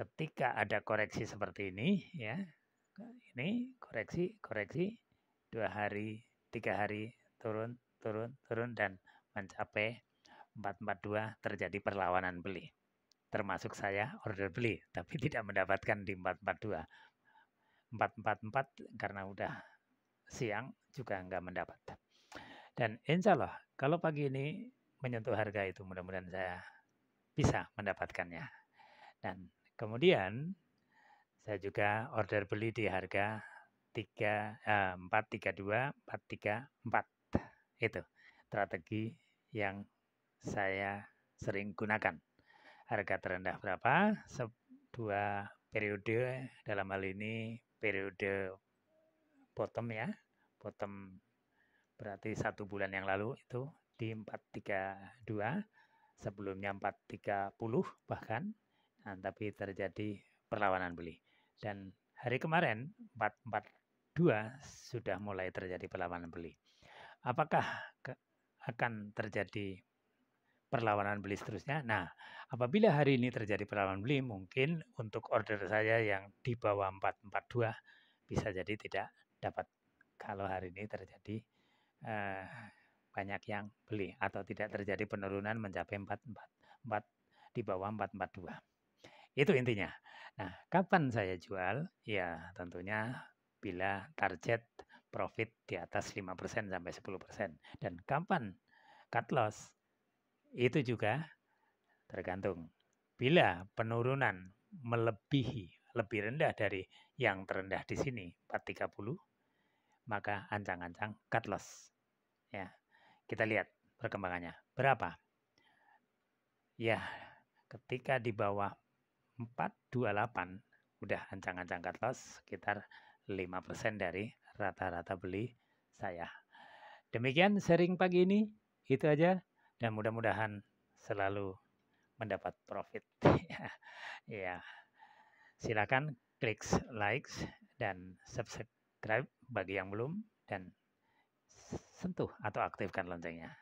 ketika ada koreksi seperti ini ya ini koreksi koreksi dua hari tiga hari turun turun turun dan mencapai 442 terjadi perlawanan beli. Termasuk saya order beli tapi tidak mendapatkan di 442 444 karena udah siang juga nggak mendapat. Dan insya Allah kalau pagi ini menyentuh harga itu mudah-mudahan saya bisa mendapatkannya. Dan kemudian saya juga order beli di harga 3 eh, 432 434 itu strategi yang saya sering gunakan. Harga terendah berapa? Dua periode dalam hal ini periode bottom ya. Bottom berarti satu bulan yang lalu itu di 432 sebelumnya 430 bahkan nah, tapi terjadi perlawanan beli dan hari kemarin 442 sudah mulai terjadi perlawanan beli. Apakah akan terjadi perlawanan beli seterusnya? Nah, apabila hari ini terjadi perlawanan beli, mungkin untuk order saya yang di bawah 442 bisa jadi tidak dapat. Kalau hari ini terjadi eh, banyak yang beli atau tidak terjadi penurunan mencapai 444 di bawah 442. Itu intinya. Nah, kapan saya jual? Ya, tentunya bila target profit di atas 5% sampai 10%. Dan kapan cut loss? Itu juga tergantung. Bila penurunan melebihi, lebih rendah dari yang terendah di sini, 430, maka ancang-ancang cut loss. Ya, kita lihat perkembangannya. Berapa? Ya, ketika di bawah 428 udah ancang-ancang cut loss sekitar 5% dari rata-rata beli saya. Demikian sharing pagi ini, itu aja dan mudah-mudahan selalu mendapat profit. ya. Silakan klik like dan subscribe bagi yang belum dan sentuh atau aktifkan loncengnya.